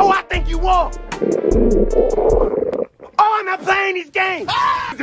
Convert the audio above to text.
So I think you won. Oh, I'm not playing these games. Ah!